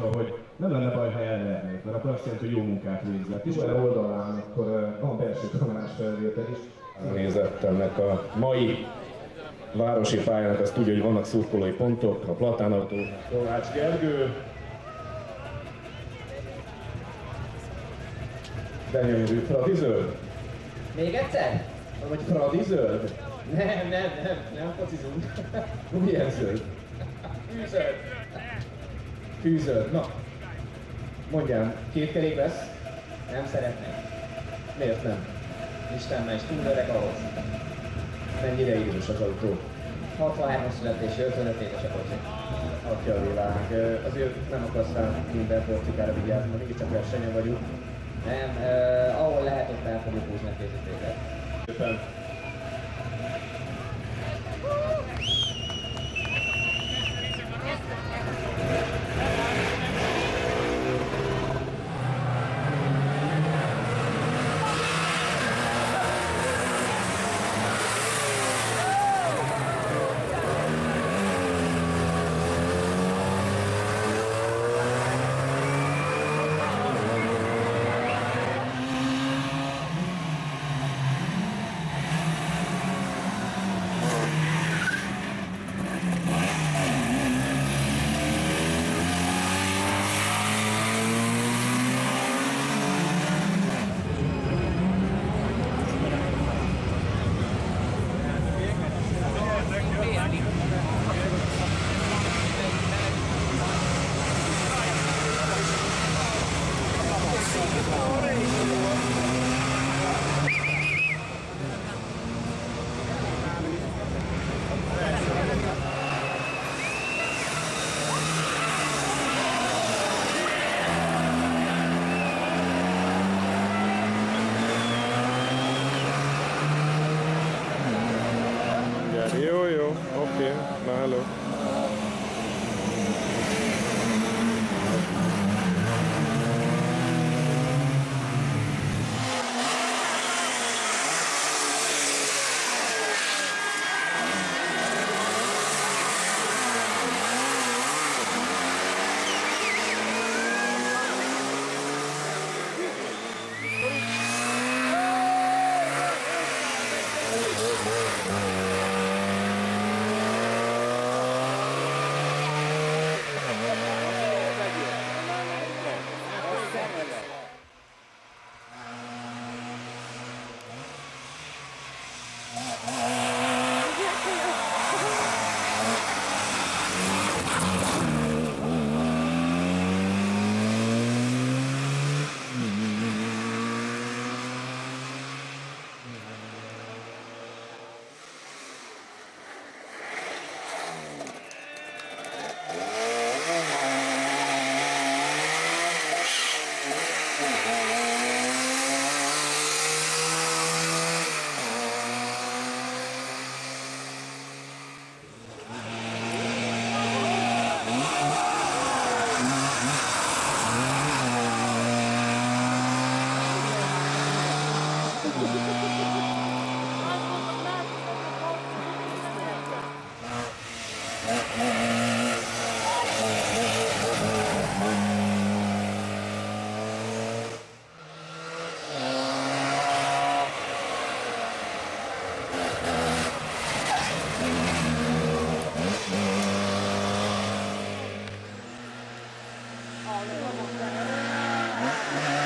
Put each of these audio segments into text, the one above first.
mondta, hogy nem lenne baj, ha elvernék, mert akkor azt jelenti, hogy jó munkát végzett. És erre oldalán akkor eh, van belső kamerás felvétel is. Nézettemnek a mai városi pályának azt tudja, hogy vannak szurkolói pontok, a Platánautó, Kovács Gergő, nyomjuk Fradi zöld? Még egyszer? Vagy Fradi zöld? Nem, nem, nem, nem focizunk. Milyen zöld? Fűzöld. Fűzöld, na. Mondjam, két kerék lesz? Nem szeretnék. Miért nem? Isten megy, túl öreg ahhoz. Mennyire idős az autó? 63-as születésű, 55 éves a kocsi. Atya a világ, azért nem akarsz rá minden porcikára vigyázni, mert mégiscsak versenyen vagyunk. Nem, eh, ahol lehet, ott el fogjuk húzni a készítőket. Yeah.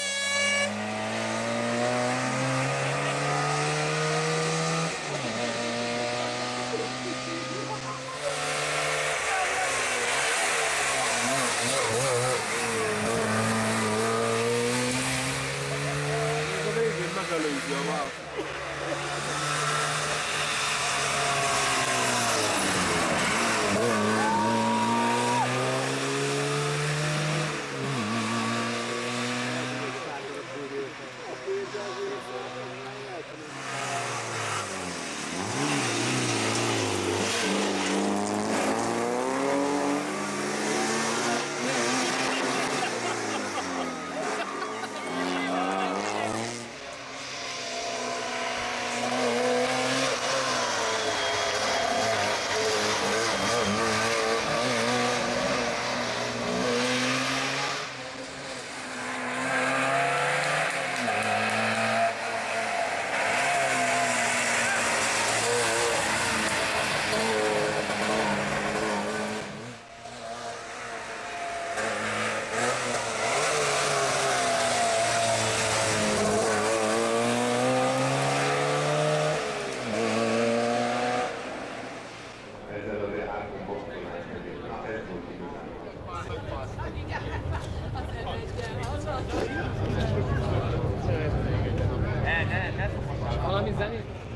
megelőzi a választ. ezzel azért álltunk boktonás mögé. Na, ez volt igazán.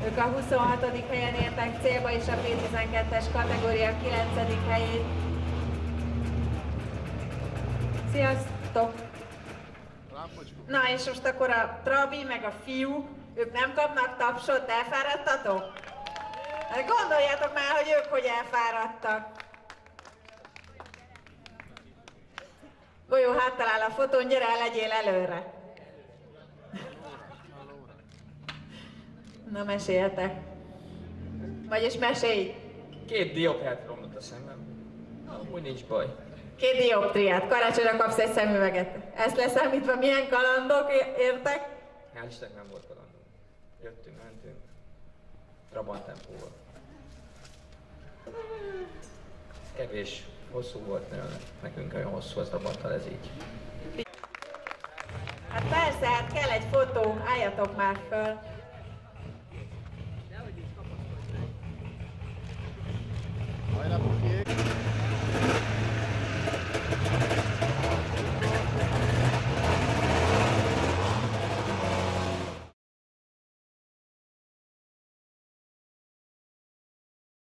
Ők a 26. helyen értek célba, és a P12-es kategória 9. helyét. Sziasztok! Na és most akkor a Trabi meg a fiú, ők nem kapnak tapsot, elfáradtatok? Hát gondoljátok már, hogy ők hogy elfáradtak. Golyó háttal áll a fotón, gyere, legyél előre. Na, meséljetek. Vagyis mesélj. Két dioptrát romlott a szemem. Úgy nincs baj. Két dioptriát, karácsonyra kapsz egy szemüveget. Ezt leszámítva milyen kalandok értek? Hál' Istennek nem volt kalandunk. Jöttünk, mentünk. Trabant tempóval. Kevés, hosszú volt nagyon. Nekünk olyan hosszú az Trabanttal ez így. Hát persze, hát kell egy fotó, álljatok már föl.